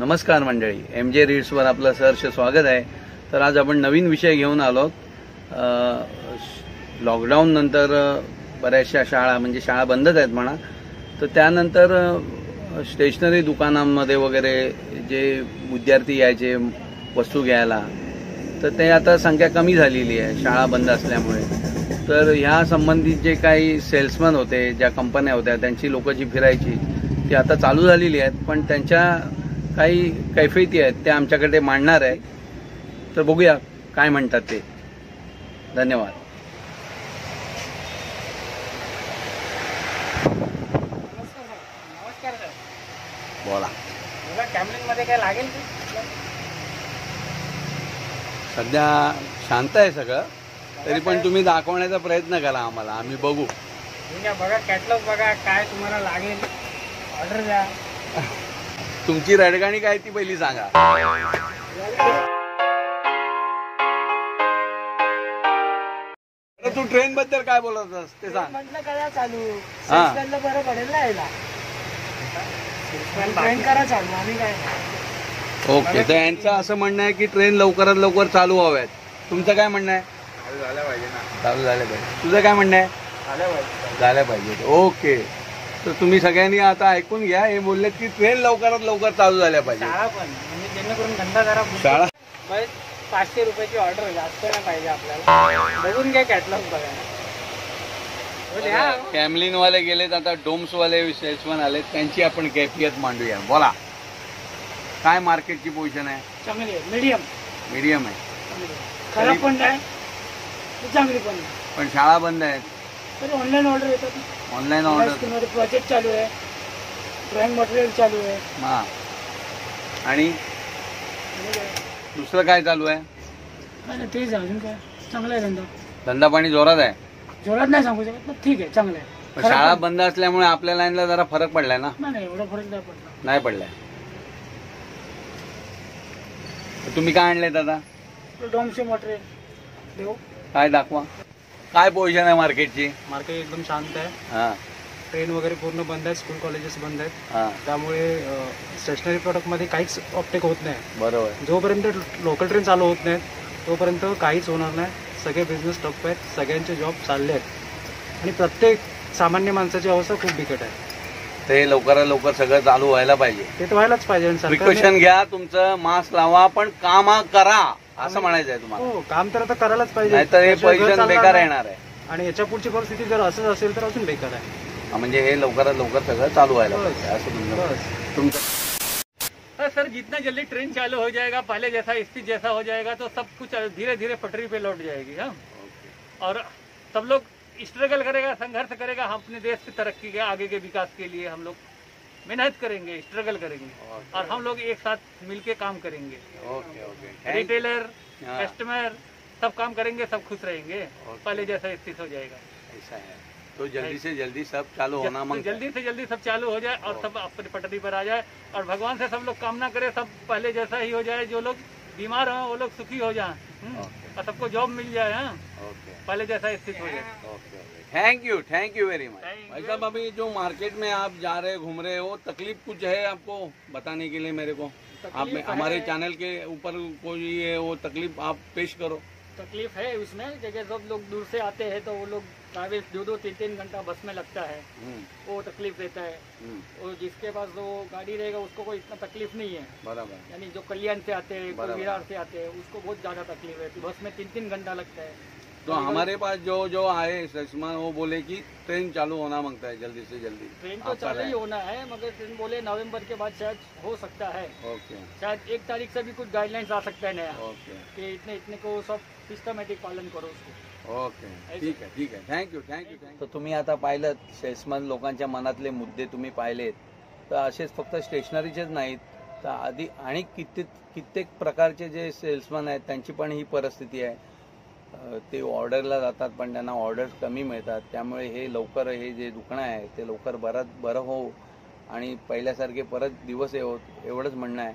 नमस्कार मंडळी. एम जे रीड्सवर आपलं सहर्ष स्वागत आहे. तर आज आपण नवीन विषय घेऊन आलो. लॉकडाऊन नंतर बऱ्याचशा शाळा म्हणजे शाळा बंदच आहेत म्हणा. तर त्यानंतर स्टेशनरी दुकानांमध्ये वगैरे जे विद्यार्थी यायचे वस्तू घ्यायला तर ते आता संख्या कमी झालेली आहे शाळा बंद असल्यामुळे. तर ह्या संबंधित जे काही सेल्समन होते ज्या कंपन्या होत्या त्यांची लोकं जी फिरायची ती आता चालू झालेली आहेत. पण त्यांच्या काही कैफियती आहेत त्या आमच्याकडे मांडणार आहे. तर बघूया काय म्हणतात ते. धन्यवाद. बोला. मध्ये काय लागेल सध्या शांत आहे सगळं. तरी पण तुम्ही दाखवण्याचा प्रयत्न करा आम्हाला. आम्ही बघू. बघा कॅटलॉग बघा काय तुम्हाला लागेल. ऑर्डर द्या. तुमची रडगाणी काय ती पहिली सांगा. तू ट्रेन बद्दल काय बोलत होतास ते सांग. म्हटलं करा चालू. हा. सेल्समॅनला बरं पडेल ना यायला. ट्रेन करा चालू आम्ही काय नाही. ओके तर यांचं असं म्हणणं आहे की ट्रेन लवकरात लवकर चालू व्हाव्यात. तुमचं काय म्हणणं आहे? झालं पाहिजे ना. चालू झाल्या पाहिजे. तुझं काय म्हणणं आहे? झालं पाहिजे. ओके तर तुम्ही सगळ्यांनी आता ऐकून घ्या. हे बोलले की ट्रेन लवकरात लवकर चालू झाल्या पाहिजे शाळा पण. म्हणजे जेणेकरून धंदा जरा बुडतो. शाळा बस पाचशे रुपयाची ऑर्डर जास्त नाही पाहिजे आपल्याला. बघून घ्या कॅटलॉग बघा हो द्या. कॅमलिन वाले गेलेत आता डोम्स वाले सेल्समन आले त्यांची आपण कैफियत मांडूया. बोला. काय मार्केटची पोझिशन आहे? चांगली आहे. मीडियम मीडियम आहे. खराब पण नाही चांगली पण पण शाळा बंद आहेत. तरी ऑनलाईन ऑर्डर येतात. ऑनलाईन ऑर्डर प्रोजेक्ट चालू आहे. ड्रॉइंग मटेरियल चालू आहे. हा. आणि? दुसरं काय चालू आहे? तेच अजून काय. चांगला आहे धंदा. धंदा पाणी जोरात आहे? जोरात नाही सांगू शकत पण ठीक आहे चांगलं आहे. शाळा बंद असल्यामुळे आपल्या लाईनला जरा फरक पडलाय ना? एवढा फरक नाही पडला. नाही पडलाय. तुम्ही काय आणले दादा? डॉमचे मटेरियल. देऊ. काय दाखवा. काय पोझिशन आहे मार्केटची? मार्केट एकदम शांत आहे. हा. ट्रेन वगैरे पूर्ण बंद आहे स्कूल कॉलेजेस बंद आहेत. हा. त्यामुळे स्टेशनरी प्रोडक्टमध्ये काहीच ऑपटेक होत नाही. बरोबर. जोपर्यंत लोकल ट्रेन चालू होत नाहीत तोपर्यंत काहीच होणार नाही. सगळे बिझनेस टप्प आहेत सगळ्यांचे जॉब चालले आहेत. आणि प्रत्येक सामान्य माणसाची अवस्था खूप बिकट आहे. ते लवकरात लवकर सगळं चालू व्हायला पाहिजे. ते तर व्हायलाच पाहिजे आणि सरकारने- प्रिकॉशन घ्या तुमचं मास्क लावा पण कामा करा. असं म्हणायचं आहे तुम्हाला. हो काम तर आता करायलाच पाहिजे. नाहीतर हे त्याशिवाय घर पोझिशन चालणार बेकार नाही. येणार आहे. आणि याच्या पुढची परिस्थिती जर असंच असेल तर अजून बेकार आहे. हा, म्हणजे हे लवकरात लवकर सगळं चालू व्हायला बस. पाहिजे असं तुमचं बस. तुमचं सर जितना जल्दी ट्रेन चालू हो जाएगा पहले जैसा स्थिति जैसा हो जाएगा तो सब कुछ धीरे धीरे पटरी पे लौट जाएगी हाँ? और सब लोग स्ट्रगल करेगा संघर्ष करेगा हम अपने देश की तरक्की के आगे के विकास के लिए हम लोग। मेहनत करेंगे स्ट्रगल करेंगे और हम लोग एक साथ मिलके काम करेंगे। ओके ओके रिटेलर हाँ। कस्टमर सब काम करेंगे सब खुश रहेंगे। पहले जैसा स्थित हो जाएगा। ऐसा है। तो जल्दी से जल्दी सब चालू होना तो जल्दी से जल्दी सब चालू हो जाए और सब अपनी पटरी पर आ जाए और भगवान से सब लोग कामना करें सब पहले जैसा ही हो जाए जो लोग बीमार हो वो लोग सुखी हो जाए। हम्म? और सबको जॉब मिल जाए हाँ। पहले जैसा स्थित हो जाए। Thank you thank you very much भाई साहब अभी जो मार्केट में आप जा रहे घूम रहे हो तकलीफ़ कुछ है आपको बताने के लिए मेरे को? आप हमारे चैनल के ऊपर कोई ये वो तकलीफ़ आप पेश करो। तकलीफ़ है उसमें जगह सब लोग दूर से आते हैं तो वो लोग ट्रैवल दो दो तीन तीन घंटा बस में लगता है। हम्म, वो तकलीफ़ देता है। हम्म, और जिसके पास वो गाड़ी रहेगा उसको कोई इतना तकलीफ़ नहीं है। बराबर। यानी जो कल्याण से आते हैं विरार से आते हैं उसको बहुत ज़्यादा तकलीफ़ है। बस में तीन तीन घंटा लगता है। तो हमारे पास जो जो आए सेल्समैन वो बोले कि ट्रेन चालू होना मांगता है जल्दी से जल्दी। ट्रेन तो चालू ही। होना है मगर ट्रेन बोले नवंबर के बाद शायद हो सकता है। ओके। शायद एक तारीख से भी कुछ गाइडलाइंस आ सकता है नया। ओके। कि इतने इतने को सब सिस्टमेटिक पालन करो उसको। ओके। ठीक आहे ठीक आहे थँक्यू थँक्यू थँक्यू तर तुम्ही आता पाहिलं सेल्समन लोकांच्या मनातले मुद्दे तुम्ही पाहिलेत. तर असेच फक्त स्टेशनरीचेच नाहीत. तर आधी आणि कित्येक कित्येक प्रकारचे जे सेल्समन आहेत त्यांची पण ही परिस्थिती आहे. ते ऑर्डरला जातात पण त्यांना ऑर्डर्स कमी मिळतात. त्यामुळे हे लवकर हे जे दुखणं आहे ते लवकर बरं बरं हो आणि पहिल्यासारखे परत दिवस येवोत एवढंच म्हणणं आहे.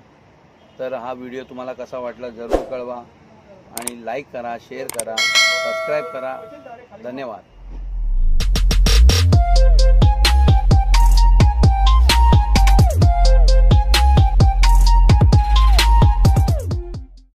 तर हा व्हिडिओ तुम्हाला कसा वाटला जरूर कळवा. आणि लाईक करा शेअर करा सबस्क्राईब करा. धन्यवाद.